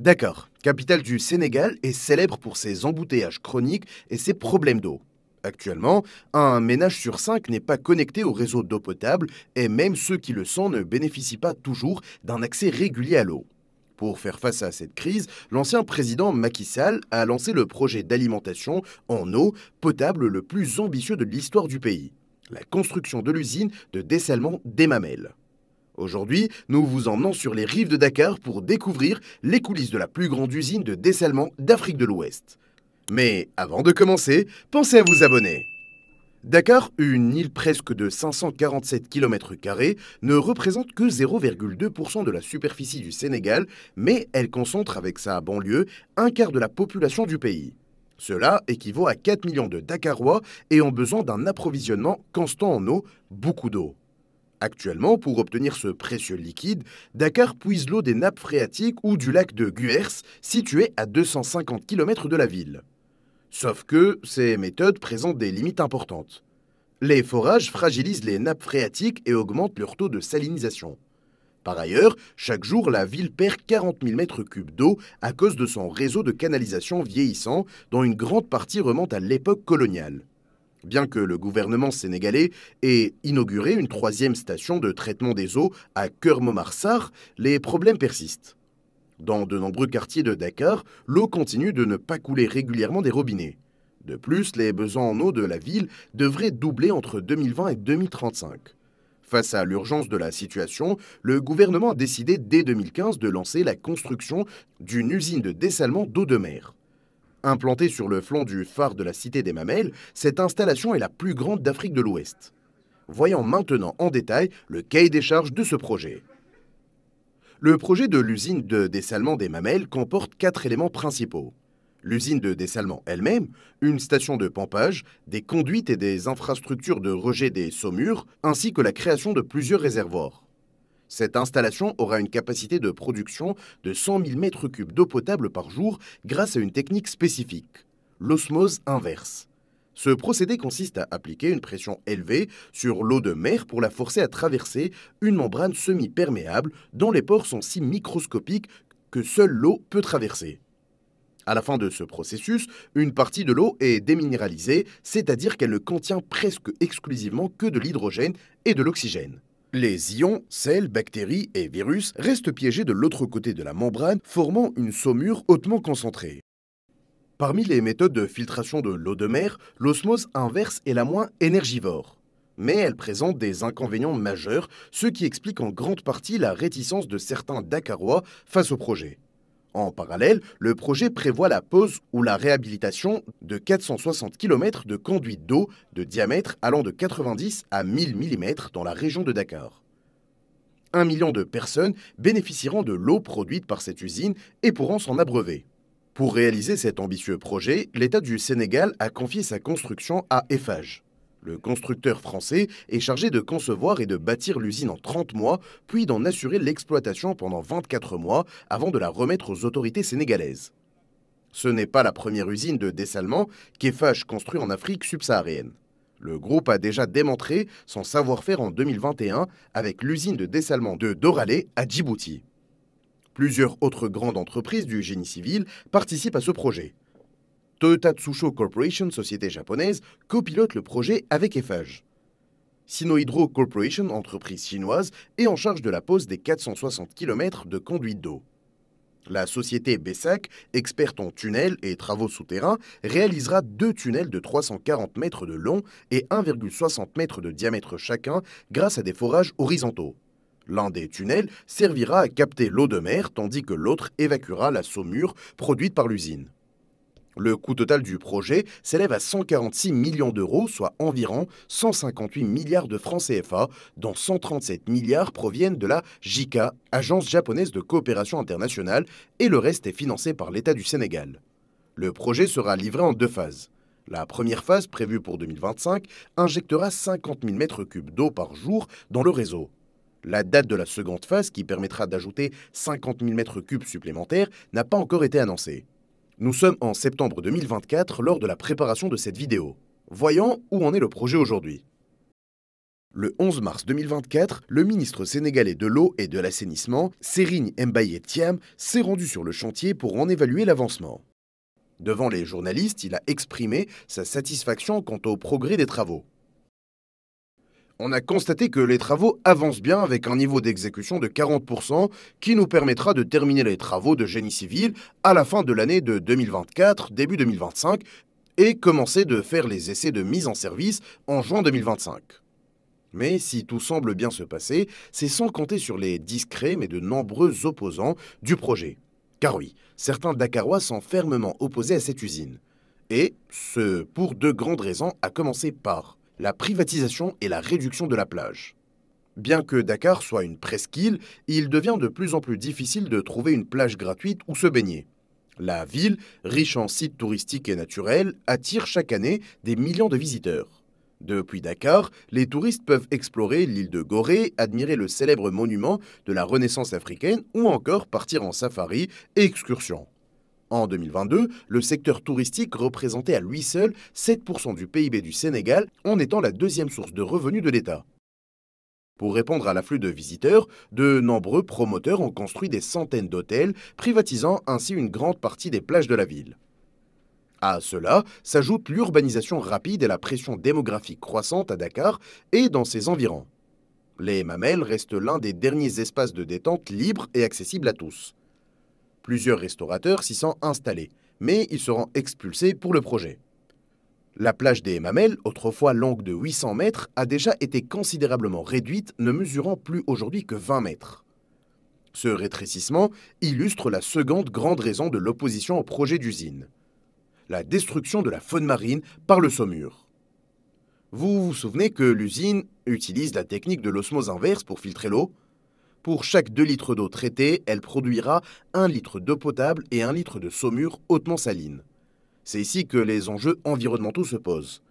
Dakar, capitale du Sénégal, est célèbre pour ses embouteillages chroniques et ses problèmes d'eau. Actuellement, un ménage sur cinq n'est pas connecté au réseau d'eau potable et même ceux qui le sont ne bénéficient pas toujours d'un accès régulier à l'eau. Pour faire face à cette crise, l'ancien président Macky Sall a lancé le projet d'alimentation en eau potable le plus ambitieux de l'histoire du pays, la construction de l'usine de dessalement des mamelles. Aujourd'hui, nous vous emmenons sur les rives de Dakar pour découvrir les coulisses de la plus grande usine de dessalement d'Afrique de l'Ouest. Mais avant de commencer, pensez à vous abonner. Dakar, une île presque de 547 km, ne représente que 0,2% de la superficie du Sénégal, mais elle concentre avec sa banlieue un quart de la population du pays. Cela équivaut à 4 millions de Dakarois ayant besoin d'un approvisionnement constant en eau, beaucoup d'eau. Actuellement, pour obtenir ce précieux liquide, Dakar puise l'eau des nappes phréatiques ou du lac de Guers, situé à 250 km de la ville. Sauf que ces méthodes présentent des limites importantes. Les forages fragilisent les nappes phréatiques et augmentent leur taux de salinisation. Par ailleurs, chaque jour, la ville perd 40 000 m3 d'eau à cause de son réseau de canalisation vieillissant, dont une grande partie remonte à l'époque coloniale. Bien que le gouvernement sénégalais ait inauguré une troisième station de traitement des eaux à Keur-Momarsar, les problèmes persistent. Dans de nombreux quartiers de Dakar, l'eau continue de ne pas couler régulièrement des robinets. De plus, les besoins en eau de la ville devraient doubler entre 2020 et 2035. Face à l'urgence de la situation, le gouvernement a décidé dès 2015 de lancer la construction d'une usine de dessalement d'eau de mer. Implantée sur le flanc du phare de la Cité des Mamelles, cette installation est la plus grande d'Afrique de l'Ouest. Voyons maintenant en détail le cahier des charges de ce projet. Le projet de l'usine de dessalement des mamelles comporte quatre éléments principaux. L'usine de dessalement elle-même, une station de pompage, des conduites et des infrastructures de rejet des saumures, ainsi que la création de plusieurs réservoirs. Cette installation aura une capacité de production de 100 000 m3 d'eau potable par jour grâce à une technique spécifique, l'osmose inverse. Ce procédé consiste à appliquer une pression élevée sur l'eau de mer pour la forcer à traverser une membrane semi-perméable dont les pores sont si microscopiques que seule l'eau peut traverser. À la fin de ce processus, une partie de l'eau est déminéralisée, c'est-à-dire qu'elle ne contient presque exclusivement que de l'hydrogène et de l'oxygène. Les ions, sels, bactéries et virus restent piégés de l'autre côté de la membrane, formant une saumure hautement concentrée. Parmi les méthodes de filtration de l'eau de mer, l'osmose inverse est la moins énergivore. Mais elle présente des inconvénients majeurs, ce qui explique en grande partie la réticence de certains Dakarois face au projet. En parallèle, le projet prévoit la pose ou la réhabilitation de 460 km de conduites d'eau de diamètre allant de 90 à 1000 mm dans la région de Dakar. Un million de personnes bénéficieront de l'eau produite par cette usine et pourront s'en abreuver. Pour réaliser cet ambitieux projet, l'État du Sénégal a confié sa construction à Eiffage. Le constructeur français est chargé de concevoir et de bâtir l'usine en 30 mois, puis d'en assurer l'exploitation pendant 24 mois avant de la remettre aux autorités sénégalaises. Ce n'est pas la première usine de dessalement qu'Eiffage construit en Afrique subsaharienne. Le groupe a déjà démontré son savoir-faire en 2021 avec l'usine de dessalement de Doralé à Djibouti. Plusieurs autres grandes entreprises du génie civil participent à ce projet. Toyota Tsusho Corporation, société japonaise, copilote le projet avec Eiffage. Sinohydro Corporation, entreprise chinoise, est en charge de la pose des 460 km de conduite d'eau. La société Bessac, experte en tunnels et travaux souterrains, réalisera deux tunnels de 340 mètres de long et 1,60 mètres de diamètre chacun grâce à des forages horizontaux. L'un des tunnels servira à capter l'eau de mer tandis que l'autre évacuera la saumure produite par l'usine. Le coût total du projet s'élève à 146 millions d'euros, soit environ 158 milliards de francs CFA, dont 137 milliards proviennent de la JICA, Agence japonaise de coopération internationale, et le reste est financé par l'État du Sénégal. Le projet sera livré en deux phases. La première phase, prévue pour 2025, injectera 50 000 m3 d'eau par jour dans le réseau. La date de la seconde phase, qui permettra d'ajouter 50 000 m3 supplémentaires, n'a pas encore été annoncée. Nous sommes en septembre 2024 lors de la préparation de cette vidéo. Voyons où en est le projet aujourd'hui. Le 11 mars 2024, le ministre sénégalais de l'eau et de l'assainissement, Serigne Mbaye Thiam, s'est rendu sur le chantier pour en évaluer l'avancement. Devant les journalistes, il a exprimé sa satisfaction quant au progrès des travaux. On a constaté que les travaux avancent bien avec un niveau d'exécution de 40% qui nous permettra de terminer les travaux de génie civil à la fin de l'année de 2024, début 2025, et commencer de faire les essais de mise en service en juin 2025. Mais si tout semble bien se passer, c'est sans compter sur les discrets mais de nombreux opposants du projet. Car oui, certains Dakarois sont fermement opposés à cette usine. Et ce pour deux grandes raisons, à commencer par la privatisation et la réduction de la plage. Bien que Dakar soit une presqu'île, il devient de plus en plus difficile de trouver une plage gratuite où se baigner. La ville, riche en sites touristiques et naturels, attire chaque année des millions de visiteurs. Depuis Dakar, les touristes peuvent explorer l'île de Gorée, admirer le célèbre monument de la Renaissance africaine ou encore partir en safari et excursion. En 2022, le secteur touristique représentait à lui seul 7% du PIB du Sénégal en étant la deuxième source de revenus de l'État. Pour répondre à l'afflux de visiteurs, de nombreux promoteurs ont construit des centaines d'hôtels, privatisant ainsi une grande partie des plages de la ville. À cela s'ajoute l'urbanisation rapide et la pression démographique croissante à Dakar et dans ses environs. Les Mamelles restent l'un des derniers espaces de détente libres et accessibles à tous. Plusieurs restaurateurs s'y sont installés, mais ils seront expulsés pour le projet. La plage des Mamelles, autrefois longue de 800 mètres, a déjà été considérablement réduite, ne mesurant plus aujourd'hui que 20 mètres. Ce rétrécissement illustre la seconde grande raison de l'opposition au projet d'usine la destruction de la faune marine par le saumur. Vous vous souvenez que l'usine utilise la technique de l'osmose inverse pour filtrer l'eau? Pour chaque 2 litres d'eau traitée, elle produira 1 litre d'eau potable et 1 litre de saumure hautement saline. C'est ici que les enjeux environnementaux se posent.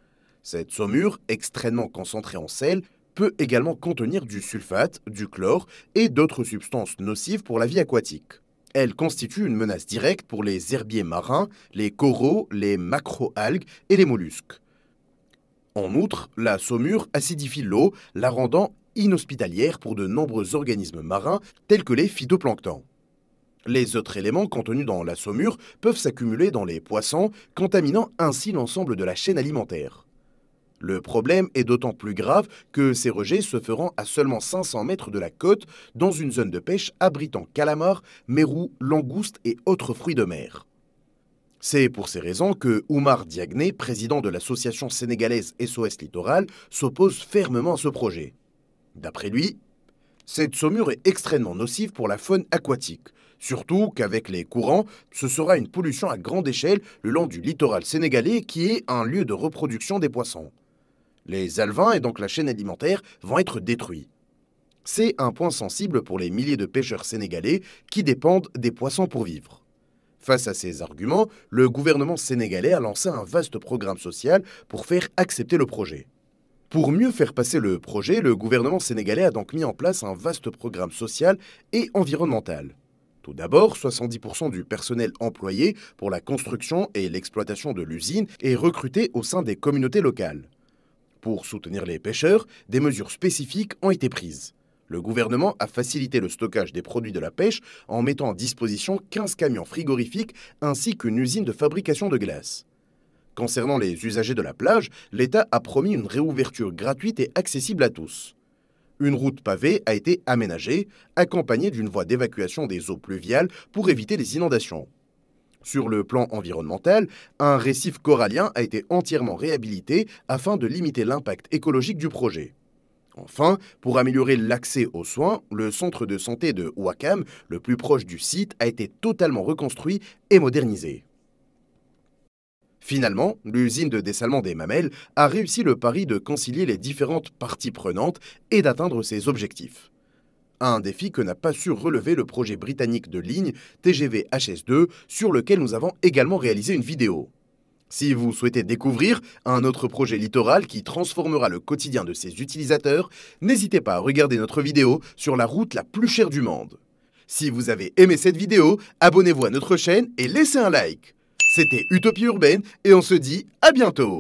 Cette saumure, extrêmement concentrée en sel, peut également contenir du sulfate, du chlore et d'autres substances nocives pour la vie aquatique. Elle constitue une menace directe pour les herbiers marins, les coraux, les macroalgues et les mollusques. En outre, la saumure acidifie l'eau, la rendant inhospitalière pour de nombreux organismes marins tels que les phytoplanctons. Les autres éléments contenus dans la saumure peuvent s'accumuler dans les poissons, contaminant ainsi l'ensemble de la chaîne alimentaire. Le problème est d'autant plus grave que ces rejets se feront à seulement 500 mètres de la côte, dans une zone de pêche abritant calamars, mérous, langoustes et autres fruits de mer. C'est pour ces raisons que Oumar Diagné, président de l'association sénégalaise SOS Littoral, s'oppose fermement à ce projet. D'après lui, cette saumure est extrêmement nocive pour la faune aquatique, surtout qu'avec les courants, ce sera une pollution à grande échelle le long du littoral sénégalais qui est un lieu de reproduction des poissons. Les alevins et donc la chaîne alimentaire vont être détruits. C'est un point sensible pour les milliers de pêcheurs sénégalais qui dépendent des poissons pour vivre. Face à ces arguments, le gouvernement sénégalais a lancé un vaste programme social pour faire accepter le projet. Pour mieux faire passer le projet, le gouvernement sénégalais a donc mis en place un vaste programme social et environnemental. Tout d'abord, 70% du personnel employé pour la construction et l'exploitation de l'usine est recruté au sein des communautés locales. Pour soutenir les pêcheurs, des mesures spécifiques ont été prises. Le gouvernement a facilité le stockage des produits de la pêche en mettant à disposition 15 camions frigorifiques ainsi qu'une usine de fabrication de glace. Concernant les usagers de la plage, l'État a promis une réouverture gratuite et accessible à tous. Une route pavée a été aménagée, accompagnée d'une voie d'évacuation des eaux pluviales pour éviter les inondations. Sur le plan environnemental, un récif corallien a été entièrement réhabilité afin de limiter l'impact écologique du projet. Enfin, pour améliorer l'accès aux soins, le centre de santé de Ouakam, le plus proche du site, a été totalement reconstruit et modernisé. Finalement, l'usine de dessalement des mamelles a réussi le pari de concilier les différentes parties prenantes et d'atteindre ses objectifs. Un défi que n'a pas su relever le projet britannique de ligne TGV HS2 sur lequel nous avons également réalisé une vidéo. Si vous souhaitez découvrir un autre projet littoral qui transformera le quotidien de ses utilisateurs, n'hésitez pas à regarder notre vidéo sur la route la plus chère du monde. Si vous avez aimé cette vidéo, abonnez-vous à notre chaîne et laissez un like. C'était Utopie Urbaine et on se dit à bientôt